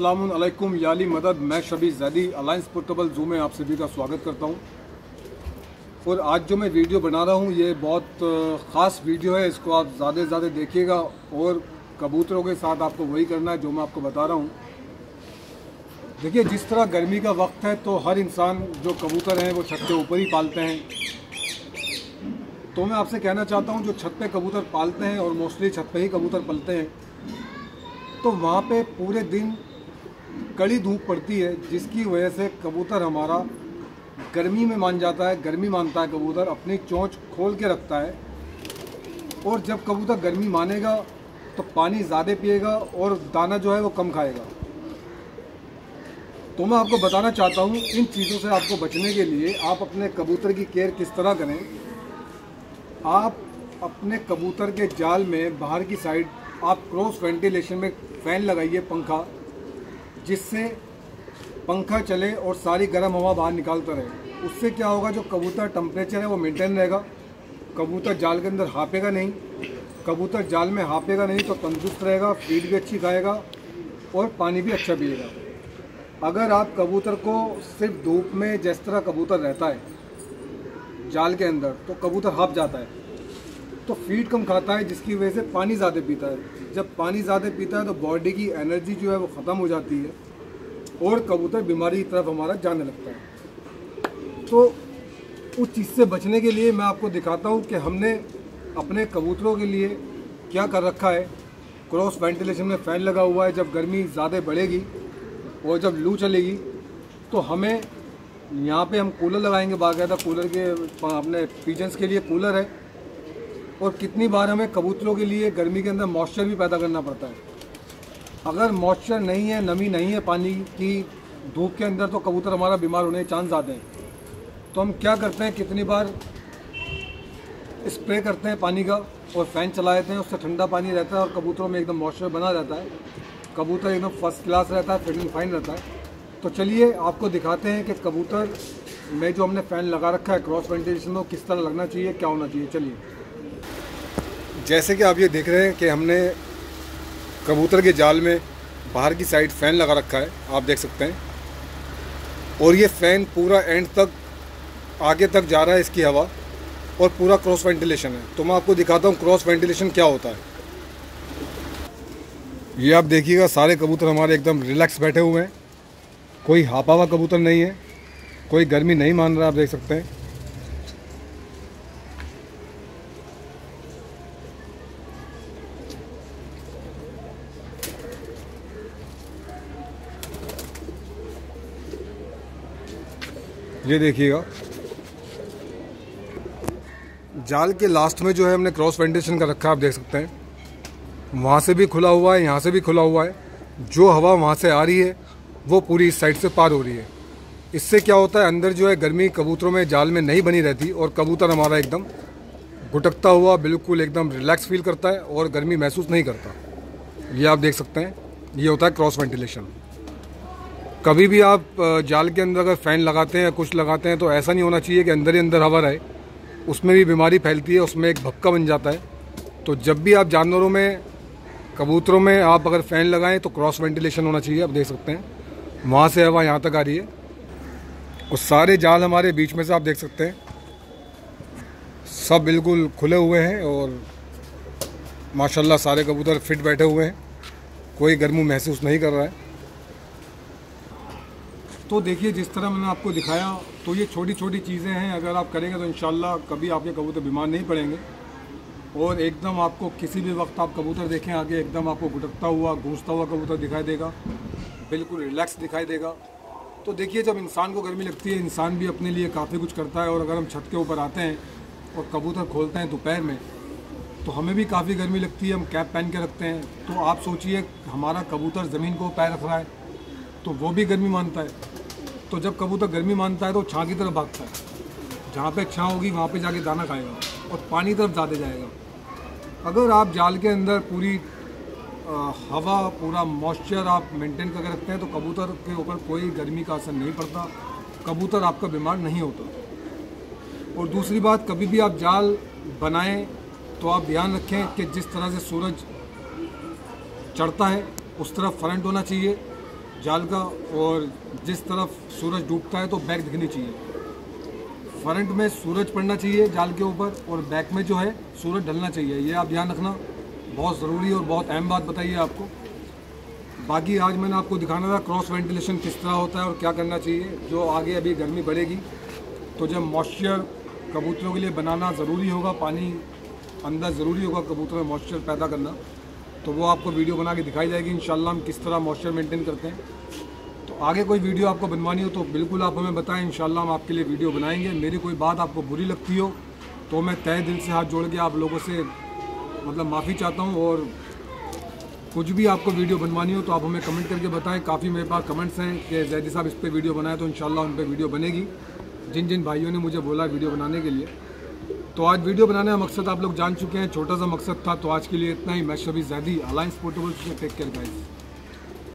अल्लाम याली मदद, मैं Shabi Zaidi alliance portable जू में आप सभी का स्वागत करता हूँ। और आज जो मैं वीडियो बना रहा हूँ, ये बहुत ख़ास वीडियो है, इसको आप ज़्यादा से ज़्यादा देखिएगा और कबूतरों के साथ आपको वही करना है जो मैं आपको बता रहा हूँ। देखिए, जिस तरह गर्मी का वक्त है तो हर इंसान जो कबूतर हैं, वो छत के ऊपर ही पालते हैं। तो मैं आपसे कहना चाहता हूँ, जो छत पे कबूतर पालते हैं और मोस्टली छत पे ही कबूतर पलते हैं तो वहाँ पे पूरे दिन कड़ी धूप पड़ती है, जिसकी वजह से कबूतर हमारा गर्मी में मान जाता है, गर्मी मानता है कबूतर, अपनी चोंच खोल के रखता है। और जब कबूतर गर्मी मानेगा तो पानी ज़्यादा पिएगा और दाना जो है वो कम खाएगा। तो मैं आपको बताना चाहता हूँ, इन चीज़ों से आपको बचने के लिए आप अपने कबूतर की केयर किस तरह करें। आप अपने कबूतर के जाल में बाहर की साइड आप क्रॉस वेंटिलेशन में फ़ैन लगाइए पंखा। जिससे पंखा चले और सारी गर्म हवा बाहर निकालता रहे। उससे क्या होगा, जो कबूतर टम्परेचर है वो मेंटेन रहेगा। कबूतर जाल के अंदर हाँपेगा नहीं। कबूतर जाल में हाँपेगा नहीं तो तंदुरुस्त रहेगा फ़ीड भी अच्छी खाएगा और पानी भी अच्छा पिएगा। अगर आप कबूतर को सिर्फ़ धूप में जिस तरह कबूतर रहता है, जाल के अंदर तो कबूतर हाँप जाता है। तो फ़ीड कम खाता है, जिसकी वजह से पानी ज़्यादा पीता है। जब पानी ज़्यादा पीता है तो बॉडी की एनर्जी जो है वो ख़त्म हो जाती है और कबूतर बीमारी की तरफ़ हमारा जाने लगता है। तो उस चीज़ से बचने के लिए मैं आपको दिखाता हूँ कि हमने अपने कबूतरों के लिए क्या कर रखा है। क्रॉस वेंटिलेशन में फ़ैन लगा हुआ है, जब गर्मी ज़्यादा बढ़ेगी और जब लू चलेगी तो हमें यहाँ पे हम कूलर लगाएँगे बाकायदा कूलर के, अपने पीजन्स के लिए कूलर है। और कितनी बार हमें कबूतरों के लिए गर्मी के अंदर मॉइस्चर भी पैदा करना पड़ता है। अगर मॉइस्चर नहीं है, नमी नहीं है पानी की, धूप के अंदर तो कबूतर हमारा बीमार होने के चांस ज़्यादा हैं। तो हम क्या करते हैं, कितनी बार स्प्रे करते हैं पानी का और फ़ैन चला देते हैं, उससे ठंडा पानी रहता है और कबूतरों में एकदम मॉइस्चर बना रहता है। कबूतर एकदम फ़र्स्ट क्लास रहता है फिटिंग फाइन रहता है। तो चलिए, आपको दिखाते हैं कि कबूतर में जो हमने फ़ैन लगा रखा है क्रॉस वेंटिलेशन में किस तरह लगना चाहिए, क्या होना चाहिए। चलिए। जैसे कि आप ये देख रहे हैं कि हमने कबूतर के जाल में बाहर की साइड फ़ैन लगा रखा है, आप देख सकते हैं। और ये फ़ैन पूरा एंड तक, आगे तक जा रहा है इसकी हवा, और पूरा क्रॉस वेंटिलेशन है। तो मैं आपको दिखाता हूँ क्रॉस वेंटिलेशन क्या होता है। ये आप देखिएगा, सारे कबूतर हमारे एकदम रिलैक्स बैठे हुए हैं। कोई हापा हुआ कबूतर नहीं है, कोई गर्मी नहीं मान रहा, आप देख सकते हैं। ये देखिएगा। जाल के लास्ट में जो है हमने क्रॉस वेंटिलेशन का रखा है, आप देख सकते हैं। वहाँ से भी खुला हुआ है, यहाँ से भी खुला हुआ है। जो हवा वहाँ से आ रही है, वो पूरी इस साइड से पार हो रही है। इससे क्या होता है, अंदर जो है गर्मी कबूतरों में जाल में नहीं बनी रहती और कबूतर हमारा एकदम घुटकता हुआ, बिल्कुल एकदम रिलैक्स फील करता है और गर्मी महसूस नहीं करता। ये आप देख सकते हैं, ये होता है क्रॉस वेंटिलेशन कभी भी आप जाल के अंदर अगर फ़ैन लगाते हैं या कुछ लगाते हैं तो ऐसा नहीं होना चाहिए कि अंदर ही अंदर हवा रहे। उसमें भी बीमारी फैलती है, उसमें एक भक्का बन जाता है। तो जब भी आप जानवरों में, कबूतरों में आप अगर फ़ैन लगाएँ तो क्रॉस वेंटिलेशन होना चाहिए, आप देख सकते हैं। वहाँ से हवा यहाँ तक आ रही है। और सारे जाल हमारे बीच में से आप देख सकते हैं। सब बिल्कुल खुले हुए हैं और माशाल्लाह सारे कबूतर फिट बैठे हुए हैं। कोई गर्मी महसूस नहीं कर रहा है। तो देखिए, जिस तरह मैंने आपको दिखाया तो ये छोटी छोटी चीज़ें हैं। अगर आप करेंगे तो इन कभी आपके कबूतर बीमार नहीं पड़ेंगे। और एकदम आपको किसी भी वक्त आप कबूतर देखें, आगे एकदम आपको घुटकता हुआ घूसता हुआ कबूतर दिखाई देगा। बिल्कुल रिलैक्स दिखाई देगा। तो देखिए, जब इंसान को गर्मी लगती है, इंसान भी अपने लिए काफ़ी कुछ करता है। और अगर हम छत के ऊपर आते हैं और कबूतर खोलते हैं दोपहर में तो हमें भी काफ़ी गर्मी लगती है। हम कैप पहन के रखते हैं। तो आप सोचिए, हमारा कबूतर ज़मीन को पैर रख रहा है तो वो भी गर्मी मानता है। तो जब कबूतर गर्मी मानता है तो छाँ की तरफ़ भागता है। जहाँ पे छाँ होगी वहाँ पे जाके दाना खाएगा और पानी तरफ़ ज़्यादा जाएगा। अगर आप जाल के अंदर पूरी आ, हवा पूरा मॉइस्चर आप मेंटेन करके रखते हैं तो कबूतर के ऊपर कोई गर्मी का असर नहीं पड़ता। कबूतर आपका बीमार नहीं होता। और दूसरी बात कभी भी आप जाल बनाएँ तो आप ध्यान रखें कि जिस तरह से सूरज चढ़ता है उस तरफ़ फ्रंट होना चाहिए। जाल का और जिस तरफ़ सूरज डूबता है तो बैक दिखनी चाहिए। फ्रंट में सूरज पड़ना चाहिए जाल के ऊपर और बैक में जो है सूरज ढलना चाहिए। ये आप ध्यान रखना, बहुत ज़रूरी और बहुत अहम बात बताइए आपको। बाकी आज मैंने आपको दिखाना था क्रॉस वेंटिलेशन किस तरह होता है और क्या करना चाहिए, जो आगे अभी गर्मी बढ़ेगी। तो जब मॉइस्चर कबूतरों के लिए बनाना ज़रूरी होगा, पानी अंदर ज़रूरी होगा कबूतर में मॉइस्चर पैदा करना। तो वो आपको वीडियो बना के दिखाई जाएगी इन हम किस तरह मॉइस्चर मेंटेन करते हैं। तो आगे कोई वीडियो आपको बनवानी हो तो बिल्कुल आप हमें बताएँ इन हम आपके लिए वीडियो बनाएँगे। मेरी कोई बात आपको बुरी लगती हो तो मैं तय दिल से हाथ जोड़ के आप लोगों से मतलब माफ़ी चाहता हूँ और कुछ भी आपको वीडियो बनवानी हो तो आप हमें कमेंट करके बताएँ। काफ़ी मेरे पास कमेंट्स हैं कि जैदी साहब इस पर वीडियो बनाए तो इन उन पर वीडियो बनेगी। जिन जिन भाइयों ने मुझे बोला वीडियो बनाने के लिए। तो आज वीडियो बनाने का मकसद आप लोग जान चुके हैं, छोटा सा मकसद था। तो आज के लिए इतना ही। मैं Shabi Zaidi alliance portable tech care guys